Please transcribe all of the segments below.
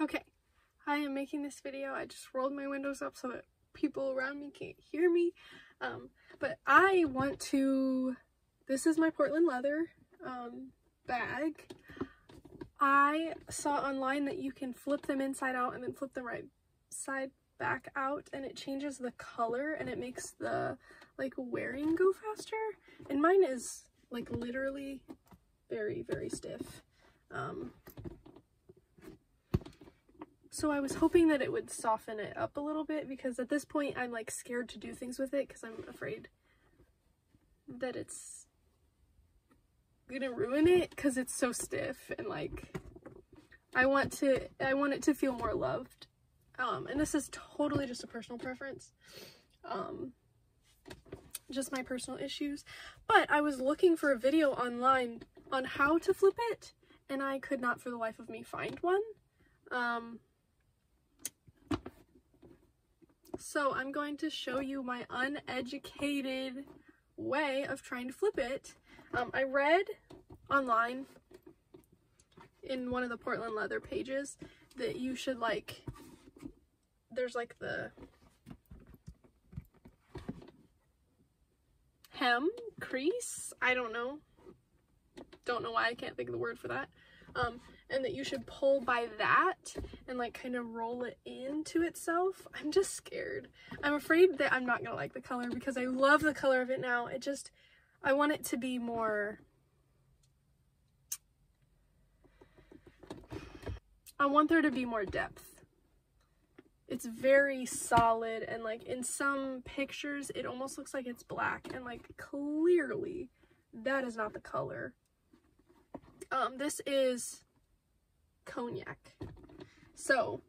Okay, I am making this video. I just rolled my windows up so that people around me can't hear me. Um, but I want to, this is my Portland leather um, bag. I saw online that you can flip them inside out and then flip them right side back out and it changes the color and it makes the like wearing go faster. And mine is like literally very, very stiff. Um, so I was hoping that it would soften it up a little bit because at this point I'm like scared to do things with it because I'm afraid that it's gonna ruin it because it's so stiff and like I want to I want it to feel more loved. Um and this is totally just a personal preference. Um just my personal issues. But I was looking for a video online on how to flip it and I could not for the life of me find one. Um so I'm going to show you my uneducated way of trying to flip it. Um, I read online in one of the Portland leather pages that you should like, there's like the hem crease, I don't know, don't know why I can't think of the word for that, um, and that you should pull by that and like kind of roll it into itself. I'm just scared. I'm afraid that I'm not gonna like the color because I love the color of it now. It just, I want it to be more, I want there to be more depth. It's very solid and like in some pictures it almost looks like it's black and like clearly that is not the color. Um, this is cognac. So,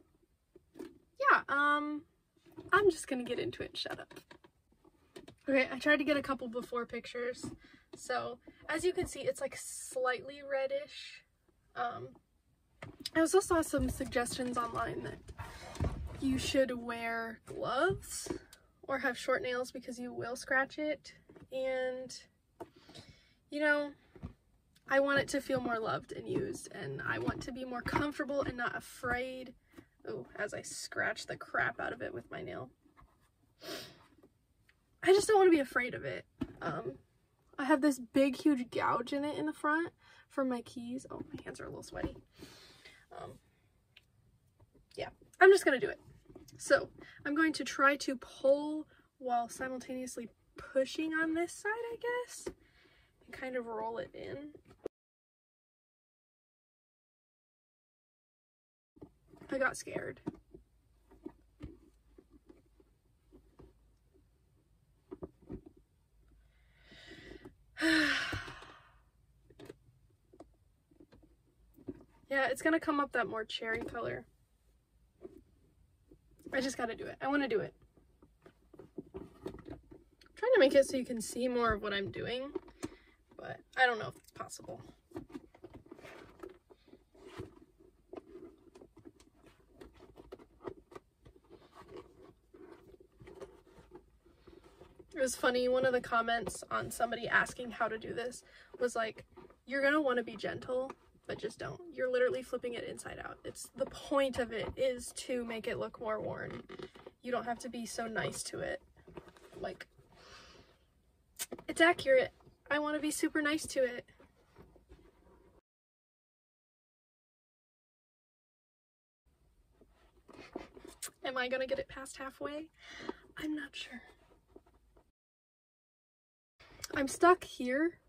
yeah, um, I'm just gonna get into it shut up. Okay, I tried to get a couple before pictures. So, as you can see, it's like slightly reddish. Um, I also saw some suggestions online that you should wear gloves or have short nails because you will scratch it. And, you know, I want it to feel more loved and used and I want to be more comfortable and not afraid. Oh, as I scratch the crap out of it with my nail. I just don't want to be afraid of it. Um, I have this big, huge gouge in it in the front for my keys. Oh, my hands are a little sweaty. Um, yeah, I'm just going to do it. So I'm going to try to pull while simultaneously pushing on this side, I guess, and kind of roll it in. I got scared. yeah, it's gonna come up that more cherry color. I just gotta do it. I wanna do it. I'm trying to make it so you can see more of what I'm doing, but I don't know if it's possible. It was funny, one of the comments on somebody asking how to do this was like, you're gonna wanna be gentle, but just don't. You're literally flipping it inside out. It's the point of it is to make it look more worn. You don't have to be so nice to it. Like, it's accurate. I wanna be super nice to it. Am I gonna get it past halfway? I'm not sure. I'm stuck here.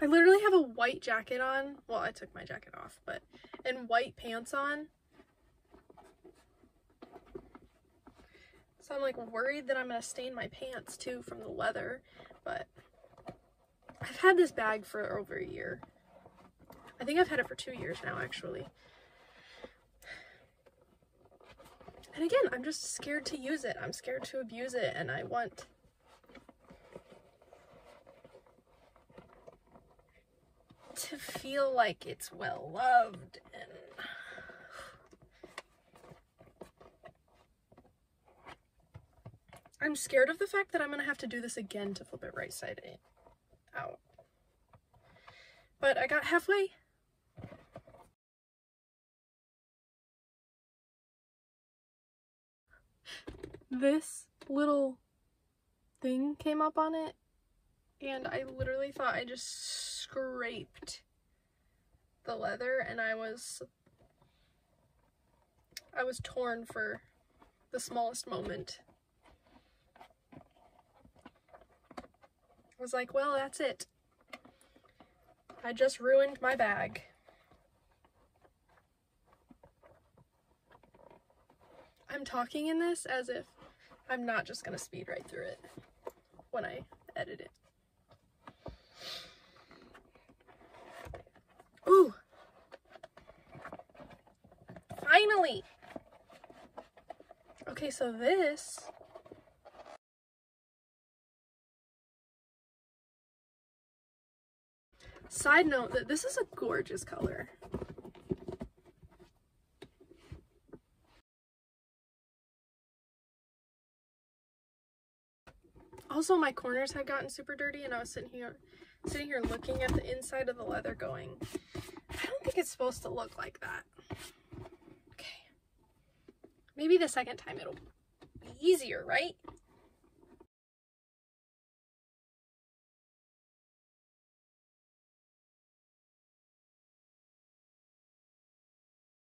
I literally have a white jacket on. Well, I took my jacket off, but and white pants on. So I'm like worried that I'm gonna stain my pants too from the leather, but I've had this bag for over a year. I think I've had it for two years now, actually. And again, I'm just scared to use it. I'm scared to abuse it, and I want to feel like it's well loved and I'm scared of the fact that I'm gonna have to do this again to flip it right side out. But I got halfway. This little thing came up on it and I literally thought I just scraped the leather and I was I was torn for the smallest moment. I was like, well, that's it. I just ruined my bag. I'm talking in this as if I'm not just gonna speed right through it when I edit it. Ooh! Finally! Okay, so this Side note that this is a gorgeous color. Also, my corners had gotten super dirty and I was sitting here sitting here looking at the inside of the leather going, I don't think it's supposed to look like that. Okay. Maybe the second time it'll be easier, right?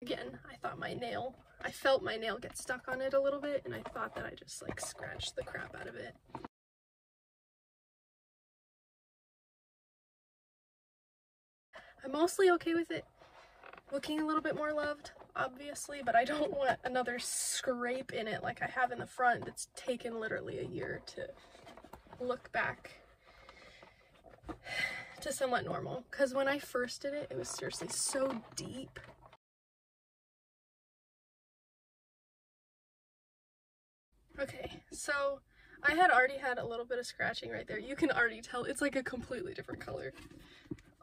Again, I thought my nail, I felt my nail get stuck on it a little bit and I thought that I just like scratched the crap out of it. I'm mostly okay with it looking a little bit more loved, obviously, but I don't want another scrape in it like I have in the front that's taken literally a year to look back to somewhat normal. Because when I first did it, it was seriously so deep. Okay, so I had already had a little bit of scratching right there. You can already tell it's like a completely different color.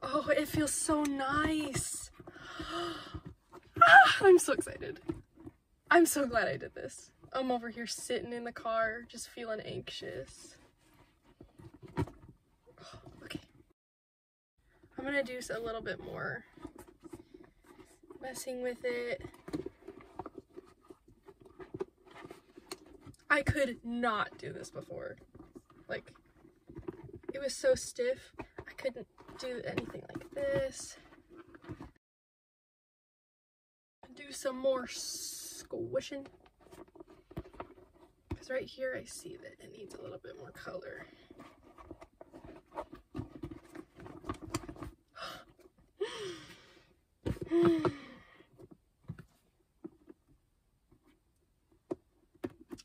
Oh, it feels so nice. ah, I'm so excited. I'm so glad I did this. I'm over here sitting in the car, just feeling anxious. Okay. I'm gonna do a little bit more messing with it. I could not do this before. Like, it was so stiff, I couldn't do anything like this. Do some more squishing. Because right here I see that it needs a little bit more color.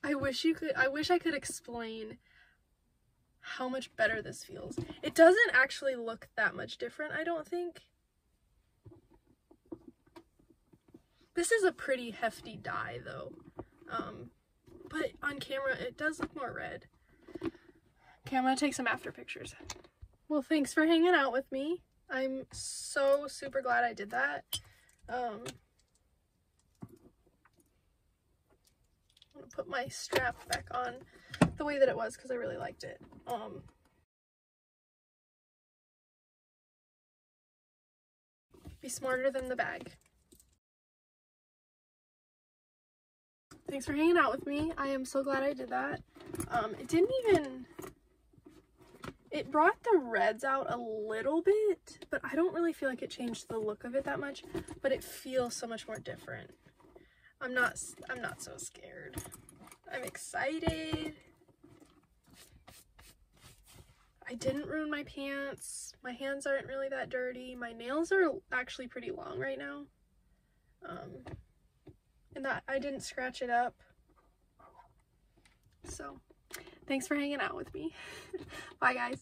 I wish you could, I wish I could explain how much better this feels. It doesn't actually look that much different, I don't think. This is a pretty hefty dye though. Um, but on camera it does look more red. Okay, I'm gonna take some after pictures. Well, thanks for hanging out with me. I'm so super glad I did that. Um, I'm gonna put my strap back on the way that it was because I really liked it. Um, be smarter than the bag. Thanks for hanging out with me. I am so glad I did that. Um, it didn't even, it brought the reds out a little bit, but I don't really feel like it changed the look of it that much, but it feels so much more different. I'm not, I'm not so scared. I'm excited. I didn't ruin my pants. My hands aren't really that dirty. My nails are actually pretty long right now. Um, and that I didn't scratch it up. So, thanks for hanging out with me. Bye, guys.